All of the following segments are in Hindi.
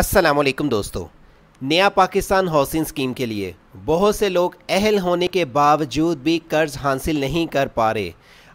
असलकुम दोस्तों। नया पाकिस्तान हाउसिंग स्कीम के लिए बहुत से लोग अहल होने के बावजूद भी कर्ज हासिल नहीं कर पा रहे।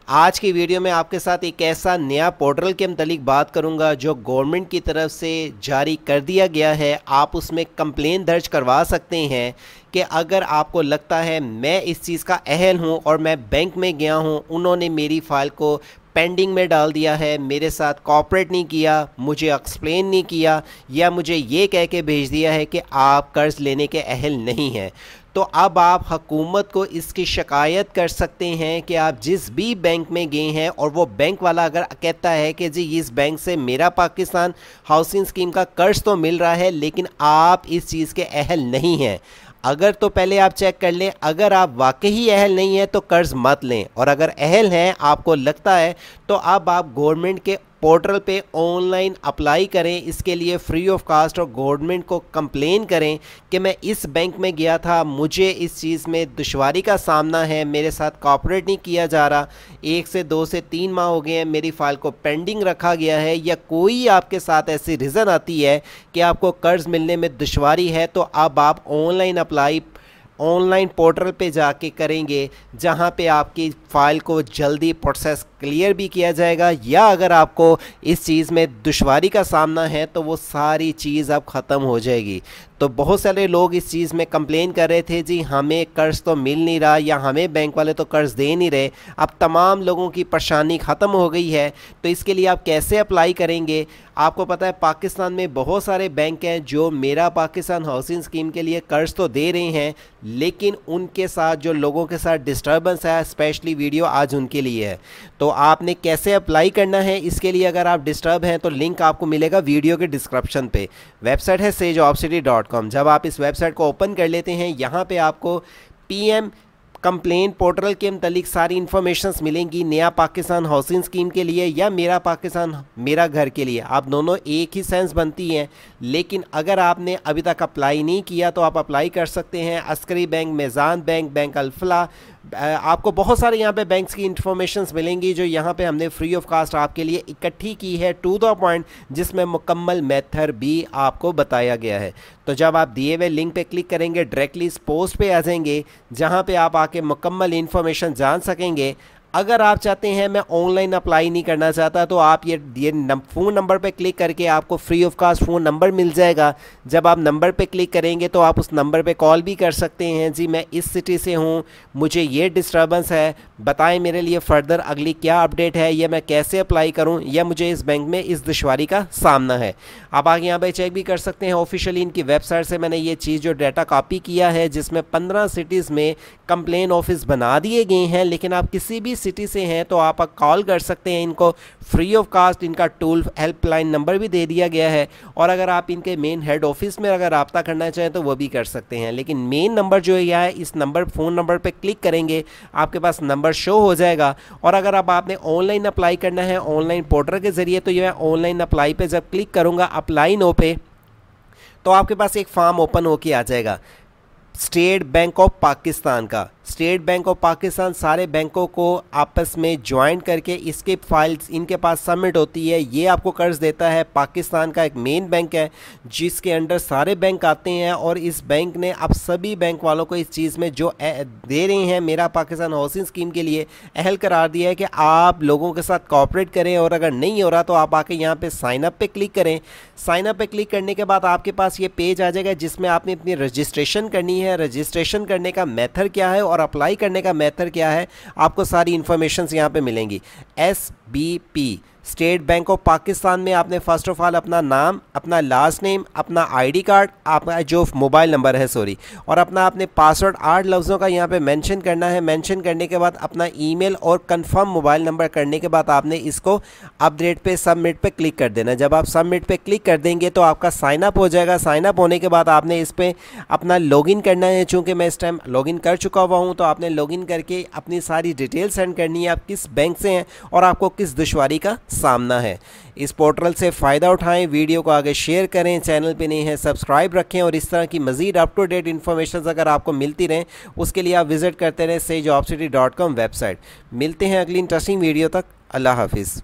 आज की वीडियो में आपके साथ एक ऐसा नया पोर्टल के मतलब बात करूँगा जो गवर्नमेंट की तरफ़ से जारी कर दिया गया है। आप उसमें कंप्लेन दर्ज करवा सकते हैं कि अगर आपको लगता है मैं इस चीज़ का अहल हूँ और मैं बैंक में गया हूँ, उन्होंने मेरी फ़ाइल को पेंडिंग में डाल दिया है, मेरे साथ कॉपरेट नहीं किया, मुझे एक्सप्लेन नहीं किया, या मुझे ये कह के भेज दिया है कि आप कर्ज़ लेने के अहल नहीं हैं। तो अब आप हकूमत को इसकी शिकायत कर सकते हैं कि आप जिस भी बैंक में गए हैं और वो बैंक वाला अगर कहता है कि जी, इस बैंक से मेरा पाकिस्तान हाउसिंग स्कीम का कर्ज तो मिल रहा है, लेकिन आप इस चीज़ के अहल नहीं हैं। अगर तो पहले आप चेक कर लें, अगर आप वाकई अहल नहीं है तो कर्ज़ मत लें। और अगर अहल हैं, आपको लगता है तो अब आप गवर्नमेंट के पोर्टल पे ऑनलाइन अप्लाई करें, इसके लिए फ्री ऑफ़ कास्ट और गवर्नमेंट को कंप्लेन करें कि मैं इस बैंक में गया था। मुझे इस चीज़ में दुशारी का सामना है। मेरे साथ कॉपरेट नहीं किया जा रहा। एक से दो से तीन माह हो गए हैं। मेरी फ़ाइल को पेंडिंग रखा गया है या कोई आपके साथ ऐसी रीज़न आती है कि आपको कर्ज़ मिलने में दुशारी है तो अब आप ऑनलाइन अप्लाई ऑनलाइन पोर्टल पे जाके करेंगे, जहाँ पे आपकी फ़ाइल को जल्दी प्रोसेस क्लियर भी किया जाएगा, या अगर आपको इस चीज़ में दुशारी का सामना है तो वो सारी चीज़ अब ख़त्म हो जाएगी। तो बहुत सारे लोग इस चीज़ में कंप्लेन कर रहे थे, जी, हमें कर्ज़ तो मिल नहीं रहा, या हमें बैंक वाले तो कर्ज़ दे नहीं रहे। अब तमाम लोगों की परेशानी ख़त्म हो गई है तो इसके लिए आप कैसे अप्लाई करेंगे? आपको पता है, पाकिस्तान में बहुत सारे बैंक हैं जो मेरा पाकिस्तान हाउसिंग स्कीम के लिए कर्ज़ तो दे रहे हैं, लेकिन उनके साथ जो लोगों के साथ डिस्टर्बेंस है, स्पेशली वीडियो आज उनके लिए है। तो आपने कैसे अप्लाई करना है, इसके लिए अगर आप डिस्टर्ब हैं तो लिंक आपको मिलेगा वीडियो के डिस्क्रिप्शन पे। वेबसाइट है सेज जब आप इस वेबसाइट को ओपन कर लेते हैं, यहाँ पे आपको पीएम कंप्लेन पोर्टल के मतलब सारी इन्फॉर्मेशन मिलेंगी, नया पाकिस्तान हाउसिंग स्कीम के लिए या मेरा पाकिस्तान, मेरा घर के लिए। आप दोनों एक ही सेंस बनती हैं, लेकिन अगर आपने अभी तक अप्लाई नहीं किया तो आप अप्लाई कर सकते हैं। Askari bank, Meezan bank bank Alfalah आपको बहुत सारे यहाँ पे बैंक्स की इन्फॉर्मेशन मिलेंगी जो यहाँ पे हमने फ्री ऑफ़ कास्ट आपके लिए इकट्ठी की है टू द पॉइंट जिसमें मुकम्मल मेथड भी आपको बताया गया है। तो जब आप दिए हुए लिंक पे क्लिक करेंगे डायरेक्टली इस पोस्ट पे आ जाएँगे, जहाँ पे आप आके मुकम्मल इन्फॉर्मेशन जान सकेंगे अगर आप चाहते हैं मैं ऑनलाइन अप्लाई नहीं करना चाहता तो आप ये ये नम, फ़ोन नंबर पे क्लिक करके आपको free of cost phone number मिल जाएगा। जब आप नंबर पे क्लिक करेंगे तो आप उस नंबर पे कॉल भी कर सकते हैं जी मैं इस सिटी से हूँ मुझे ये डिस्टर्बेंस है बताएँ मेरे लिए फ़र्दर अगली क्या अपडेट है या मैं कैसे अप्लाई करूँ या मुझे इस बैंक में इस दुशारी का सामना है। आप आगे यहाँ पर चेक भी कर सकते हैं ऑफिशियली इनकी वेबसाइट से मैंने ये चीज़ जो डाटा कॉपी किया है जिसमें पंद्रह सिटीज़ में कंप्लेन ऑफ़िस बना दिए गए हैं लेकिन आप किसी भी सिटी से हैं तो आप कॉल कर सकते हैं इनको। फ्री ऑफ़ कास्ट इनका टूल हेल्पलाइन नंबर भी दे दिया गया है। और अगर आप इनके मेन हेड ऑफ़िस में अगर रबता करना चाहें तो वो भी कर सकते हैं। लेकिन मेन नंबर जो है है, इस नंबर फ़ोन नंबर पर क्लिक करेंगे, आपके पास नंबर शो हो जाएगा। और अगर अब आपने ऑनलाइन अप्लाई करना है ऑनलाइन पोर्टल के ज़रिए तो ये ऑनलाइन अप्लाई पर जब क्लिक करूँगा अप्लाई नो पे तो आपके पास एक फॉर्म ओपन होके आ जाएगा। स्टेट बैंक ऑफ़ पाकिस्तान का। स्टेट बैंक ऑफ़ पाकिस्तान सारे बैंकों को आपस में ज्वाइन करके इसके फाइल्स इनके पास सबमिट होती है। ये आपको कर्ज देता है। पाकिस्तान का एक मेन बैंक है, जिसके अंडर सारे बैंक आते हैं और इस बैंक ने अब सभी बैंक वालों को इस चीज़ में जो दे रहे हैं मेरा पाकिस्तान हाउसिंग स्कीम के लिए, अहल करार दिया है कि आप लोगों के साथ कॉपरेट करें और अगर नहीं हो रहा तो आप आके यहाँ पर साइनअप पर क्लिक करें। साइनअप पर क्लिक करने के बाद आपके पास ये पेज आ जाएगा जिसमें आपने अपनी रजिस्ट्रेशन करनी है। रजिस्ट्रेशन करने का मेथड क्या है और अप्लाई करने का मेथड क्या है, आपको सारी इन्फॉर्मेशन यहाँ पर मिलेंगी। S B P state bank of Pakistan में आपने फ़र्स्ट ऑफ़ ऑल अपना नाम, अपना लास्ट नेम अपना आईडी कार्ड आपका जो मोबाइल नंबर है सॉरी और अपना आपने पासवर्ड आठ लफ्ज़ों का यहाँ पे मेंशन करना है। मेंशन करने के बाद अपना ईमेल और कंफर्म मोबाइल नंबर करने के बाद आपने इसको अपडेट पे सबमिट पे क्लिक कर देना। जब आप सबमिट पे क्लिक कर देंगे तो आपका साइनअप हो जाएगा। साइनअप होने के बाद आपने इस पर अपना लॉगिन करना है। चूँकि मैं इस टाइम लॉगिन कर चुका हुआ हूँ तो आपने लॉगिन करके अपनी सारी डिटेल सेंड करनी है। आप किस बैंक से हैं और आपको किस दुशारी का सामना है। इस पोर्टल से फ़ायदा उठाएँ, वीडियो को आगे शेयर करें, चैनल पे नहीं है, सब्सक्राइब रखें और इस तरह की मज़ीद अप टू डेट इन्फॉर्मेशन अगर आपको मिलती रहें, उसके लिए आप विज़िट करते रहें से वेबसाइट मिलते हैं अगली इंटरेस्टिंग वीडियो तक। अल्लाह हाफिज़।